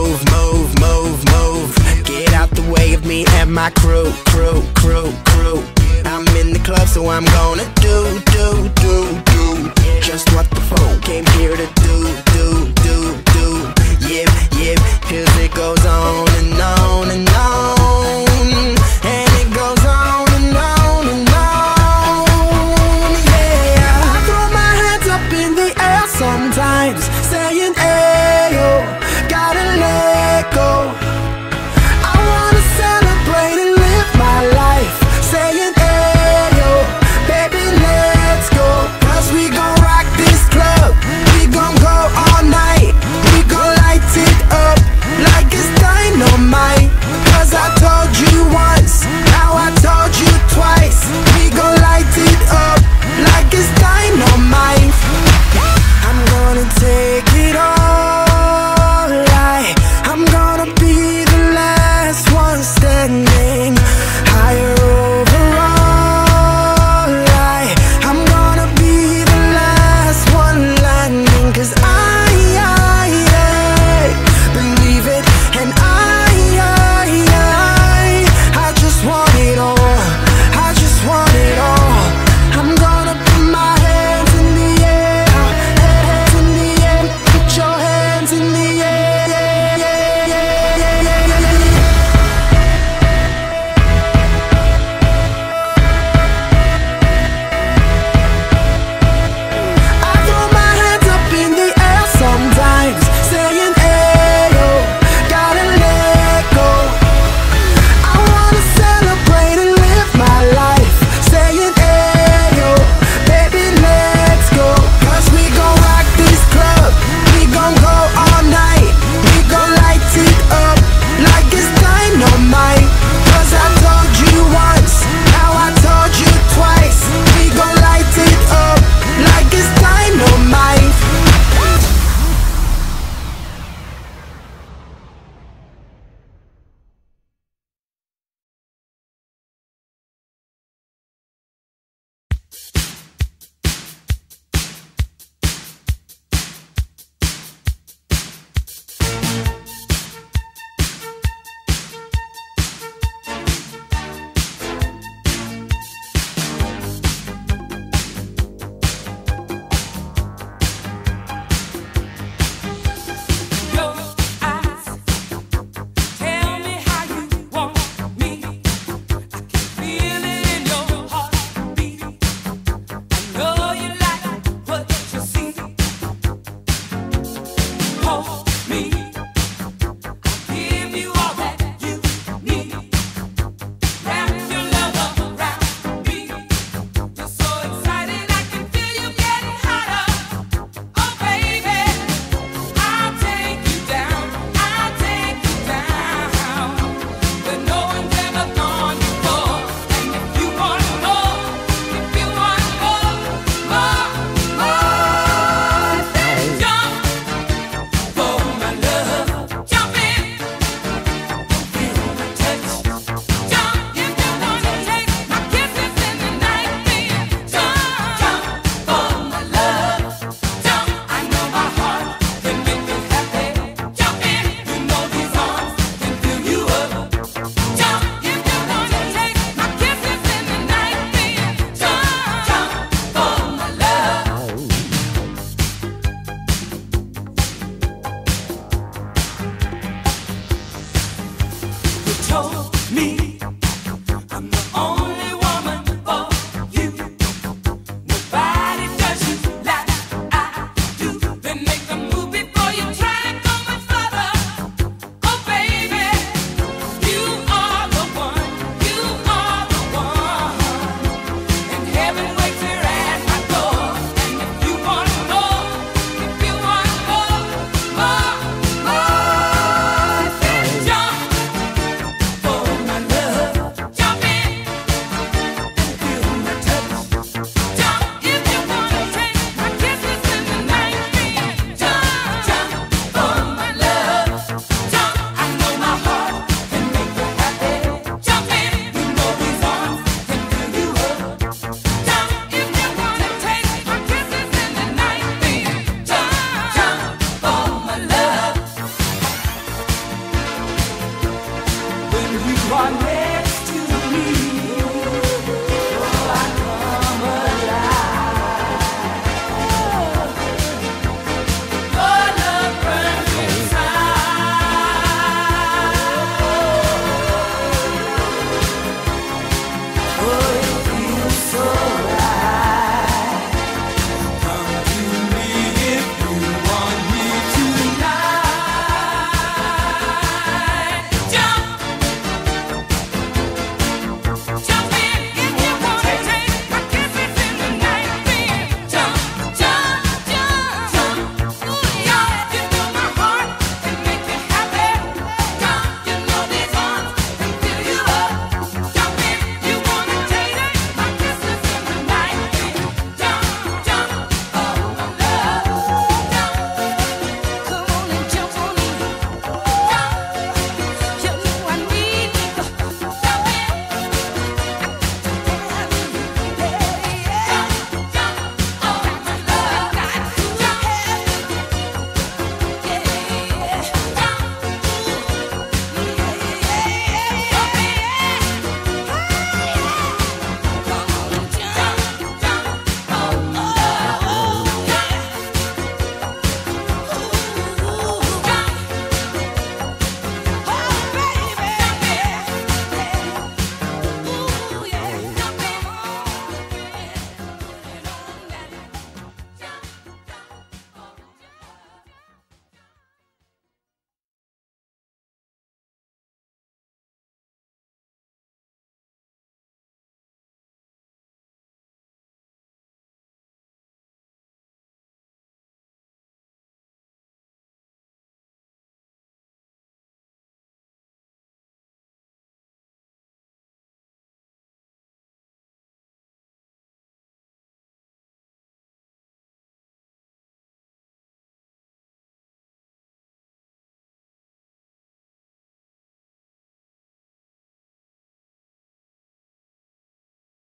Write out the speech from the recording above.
Move, move, move, move. Get out the way of me and my crew, crew, crew, crew. I'm in the club, so I'm gonna do, do, do, do. Just what the folk came here to do, do, do, do. Yeah, cause it goes on